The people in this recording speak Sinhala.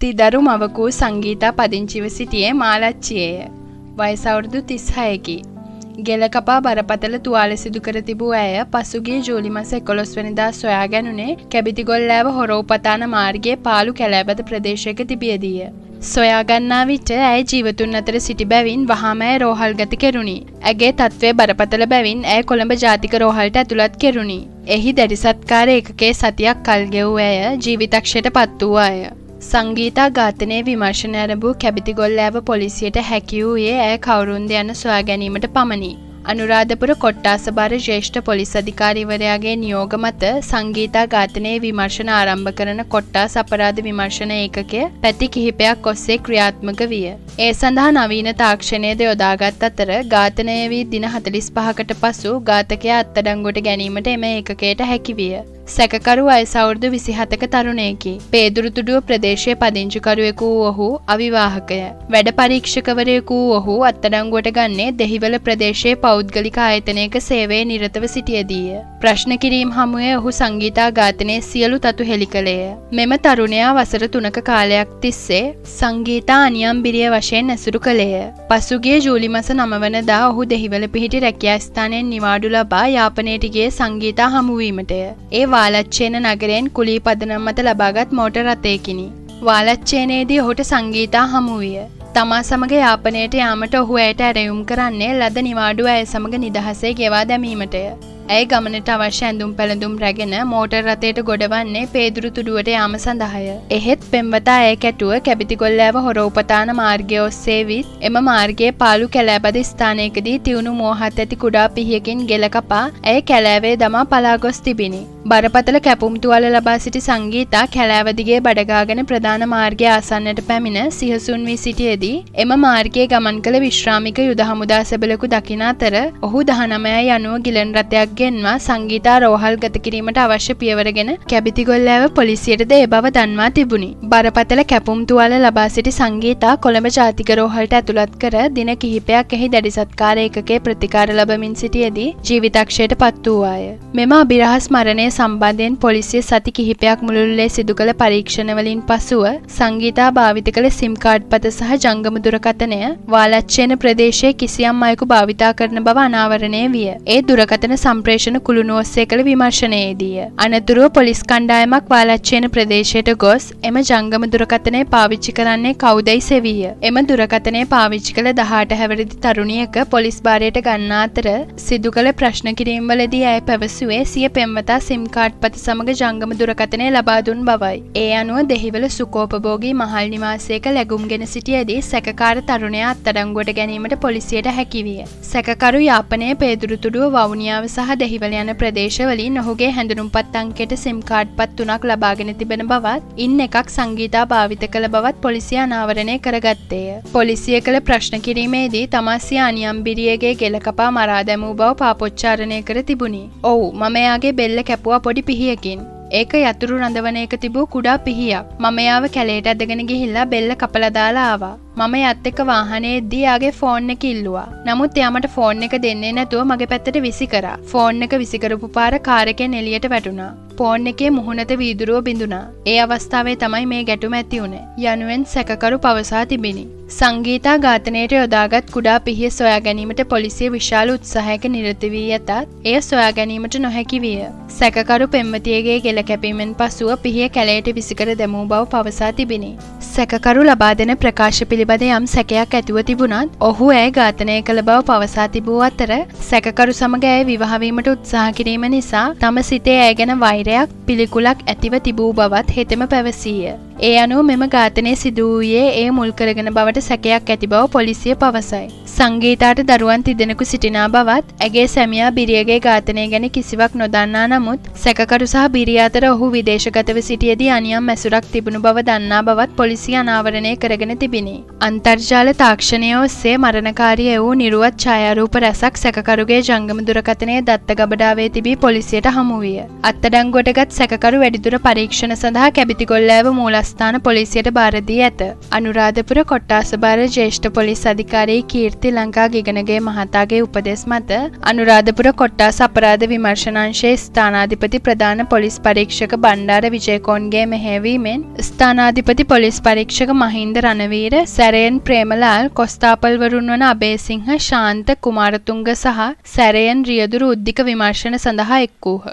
තිදරු මවකූ සංගීතා පදිංචිව සිටියේ මාලච්චියේය. වයස අවුරුදු 36කි. ගෙල කපා බරපතල තුවාල සිදු කර තිබූ ඇය පසුගිය ජූලි මස 11 වෙනිදා සොයා ගැනුනේ කැබිතිගොල්ලෑව හොරෝපතාන මාර්ගයේ පාලු කැලෑබද ප්‍රදේශයක තිබියදීය. සොයාගන්නා විට ඇය ජීවතුන් අතර සිටි බැවින් වහාම ඇය රෝහල්ගත කෙරුණි. ඇගේ තත්ත්වය බරපතල බැවින් ඇය කොළඹ ජාතික රෝහලට ඇතුළත් කෙරුණි. එහි දැඩිසත්කාර ඒකකේ සතියක් කල්ගෙව් ඇය ජීවිතක්ෂයට පත් වූ අය. සංගීතා ඝාතනය විමර්ශන ඇරඹූ කැබිතිගොල්ලෑව පොලිසියට හැකි වූයේ ඇය කවුරුන්ද යන්න සොයා ගැනීමට පමණි. අනුරාධපුර කොට්ටාසභාර ජ්‍යෙෂ්ඨ පොලිස් අධිකාරීවරයාගේ නියෝග මත සංගීතා ඝාතනයේ විමර්ශන ආරම්භ කරන කොට්ටාස් අපරාධ විමර්ශන ඒකකය පැති කිහිපයක් ඔස්සේ ක්‍රියාත්මක විය. ඒ සඳහා නවීන තාක්ෂණයද යොදාගත් අතර ඝාතනය වී දින 45කට පසු ඝාතකයා අත්අඩංගුවට ගැනීමට එම ඒකකයට හැකි විය. සැකකරු වයස අවුරුදු 27ක තරුණයෙකි. පේදුරුතුඩුව ප්‍රදේශයේ පදිංචිකරුවෙකු වූ ඔහු අවිවාහකය. වැඩ පරීක්ෂකවරයෙකු වූ ඔහු අත්අඩංගුවට ගන්නේ දෙහිවල ප්‍රදේශයේ පෞද්ගලික ආයතනයක සේවයේ නිරතව සිටියදීය. ප්‍රශ්න කිරීම හමුවේ ඔහු සංගීතා ඝාතනයේ සියලු තතු හෙළි කළේය. මෙම තරුණයා වසර 3ක කාලයක් තිස්සේ සංගීතා අනියම් බිරිය වශයෙන් ඇසුරු කළේය. පසුගිය ජූලි මාස 9 වනදා ඔහු දෙහිවල පිහිටි රැකියා ස්ථානයෙන් නිවාඩු ලබා යාපනයට ගිය සංගීතා හමුවීමටය. ඒ වාලච්චේන නගරයෙන් කුලී පදනම් මත ලබාගත් මෝටර් රථයකිනි. වාලච්චේනයේදී ඔහුට සංගීතා හමුවිය. තමා සමග යාපනයට යාමට ඔහු ඇයට ඇරයුම් කරන්නේ ලද නිවාඩුව ඇය සමග නිදහසේ ගෙවා දැමීමටය. ඇය ගමනට අවශ්‍ය ඇඳුම් පැළඳුම් රැගෙන මෝටර් රථයට ගොඩවන්නේ පේදුරු තුඩුවට යාම සඳහාය. එහෙත් පෙම්වතා ඇය කැටුව කැබිතිගොල්ලෑව හොරෝපතාන මාර්ගය ඔස්සේ විත් එම මාර්ගයේ පාලු කැලෑබද ස්ථානයකදී තිවුණු මෝහත් ඇති කුඩා පිහියකින් ගෙල කපා ඇය කැලෑවේ දමා පලා ගොස් තිබිණි. බරපතල කැපුම් තුවාල ලබා සිටි සංගීතා කැලෑවදිගේ බඩගාගෙන ප්‍රධාන මාර්ගය ආසන්නට පැමිණ සිහසුන් වී සිටියේදී එම මාර්ගයේ ගමන් කළ විශ්‍රාමික යුද හමුදා සෙබලෙකු දකින අතර ඔහු 19 යනුව ගිලන් රථයක් ගෙන්වා සංගීතා රෝහල් ගත කිරීමට අවශ්‍ය පියවරගෙන කැබිතිගොල්ලෑව පොලිසියටද ඒ බව දන්වා තිබුණි. බරපතල කැපුම් තුවාල ලබා සිටි සංගීතා කොළඹ ජාතික රෝහලට ඇතුළත් කර දින කිහිපයක් එහි දැඩි සත්කාර ඒකකේ ප්‍රතිකාර ලබමින් සිටියේදී ජීවිතක්ෂයට පත් වූවාය. මෙම අභිරහස් මරණය සම්බන්ධයෙන් පොලිසිය සති කිහිපයක් මුළුල්ලේ සිදු කළ පරීක්ෂණවලින් පසුව සංගීතා භාවිත කළ සිම් කාඩ් පත සහ ජංගම දුරකථනය වාලච්චේන ප්‍රදේශයේ කිසියම් අයෙකු භාවිතා කරන බව අනාවරණය විය. ඒ දුරකථන සම්ප්‍ර ඔපරේෂණ කුළුණු ඔස්සේ කළ විමර්ශනයේදීය. අනතුරුව පොලිස් කණ්ඩායමක් වාලච්චේන ප්‍රදේශයට ගොස් එම ජංගම දුරකථනය පාවිච්චි කරන්නේ කවුදැයි සෙවීය. එම දුරකථනය පාවිච්චි කළ දහට හැවරිදි තරුණියක පොලිස් භාරයට ගන්නා අතර සිදු කළ ප්‍රශ්න කිරීම්වලදී ඇය පැවසුවේ සිය පෙම්වතා සිම් කාඩ් පත සමග ජංගම දුරකථනය ලබා දුන් බවයි. ඒ අනුව දෙහිවල සුකෝපභෝගී මහල් නිවාසයක läගුම්ගෙන සිටියේදී සැකකාර තරුණයා අත්අඩංගුවට ගැනීමට පොලිසියට හැකිවිය. සැකකරු යාපනයේ පේදුරුතුඩුව වවුනියාව සහ දෙහිවල යන ප්‍රදේශවලින් ඔහුගේ හැඳුනුම්පත් අංකයට සිම් කාඩ් පත් තුනක් ලබාගෙන තිබෙන බවත් ඉන් එකක් සංගීතා භාවිත කළ බවත් පොලිසිය අනාවරණය කරගත්තේය. පොලිසිය කළ ප්‍රශ්න කිරීමේදී තමස්සිය අනියම් බිරියගේ ගෙල කපා මරා දැමූ බව පාපොච්චාරණය කර තිබුණි. ඔවු මම එයාගේ බෙල්ල කැපුවා පොඩි පිහියකින්. ඒක යතුරු රඳවන එක තිබූ කුඩා පිහියක්. මම යාව කැලේට ඇදගෙන ගිහිල්ලා බෙල්ල කපලා දාලා ආවා. මම යත් එක්ක වාහනේ එද්දී යාගේ ෆෝන් එක ඉල්ලුවා. නමුත් එයා මට ෆෝන් එක දෙන්නේ නැතුව මගේ පැත්තට විසි කරා. ෆෝන් එක විසි කරපු පාර කාර් එකෙන් එළියට වැටුණා. ෆෝන් එකේ මුහුණත වීදුරුව බිඳුනා. ඒ අවස්ථාවේ තමයි මේ ගැටුම ඇති වුණේ. යනුවෙන් සැකකරු පවසා තිබිණි. සංගීතා ඝාතනයට යොදාගත් කුඩා පිහිය සොයා ගැනීමට පොලිසිය විශාල උත්සාහයක නිරත වී ඇතත් එය සොයා ගැනීමට නොහැකි විය. සැකකරු පෙම්වතියගේ ගෙල කැපීමෙන් පසුව පිහිය කැලයට විසිකර දැමූ බව පවසා තිබිණි. සැකකරු ලබා දෙන ප්‍රකාශ පිළිබඳ යම් සැකයක් ඇතිව තිබුණත් ඔහු ඇය ඝාතනය කළ බව පවසා තිබූ අතර සැකකරු සමග ඇය විවාහවීමට උත්සාහ කිරීම නිසා තම සිතේ ඇය ගැන වෛරයක් පිළිකුලක් ඇතිව තිබූ බවත් හෙතෙම පැවසීය. ඒ අනුව මෙම ඝාතනය සිදුවූයේ ඒ මුල් කරගෙන බවට සැකයක් ඇති බව පොලිසිය පවසයි. සංගීතාට දරුවන් තිදෙනෙකු සිටිනා බවත් ඇගේ සැමියා බිරියගේ ඝාතනය ගැන කිසිවක් නොදන්නා නමුත් සැකකරු සහ බිරිය අතර ඔහු විදේශගතව සිටියදී අනියම් මැසුරක් තිබුණු බව දන්නා බවත් පොලිසිය අනාවරණය කරගෙන තිබිණි. අන්තර්ජාල තාක්ෂණය ඔස්සේ මරණකාරී වූ නිරුවත් ඡායාරූප රැසක් සැකකරුගේ ජංගම දුරකථනයේ දත්ත ගබඩාවේ තිබී පොලිසියට හමු විය. අත්අඩංගුවටගත් සැකකරු වැඩිදුර පරීක්ෂණ සඳහා කැබිතිගොල්ලෑව මූලස් මහස්ථාන පොලිසියට බාරදී ඇත. අනුරාධපුර කොට්ටාසභාර ජේෂ්ඨ පොලිස් අධිකාරී කීර්ති ලංකා ගිගනගේ මහතාගේ උපදෙස් මත අනුරාධපුර කොට්ටාස අපරාධ විමර්ශනංශයේ ස්ථානාධිපති ප්‍රධාන පොලිස් පරීක්ෂක බණ්ඩාර විජයකෝන්ගේ මෙහෙවීමෙන් ස්ථානාධිපති පොලිස් පරීක්ෂක මහින්ද රණවීර සැරයන් ප්‍රේමලාල් කොස්තාපල්වරුන් වන අබේසිංහ ශාන්ත කුමාරතුංග සහ සැරයන් රියදුරු උද්ධික විමර්ශන සඳහා එක් වූහ.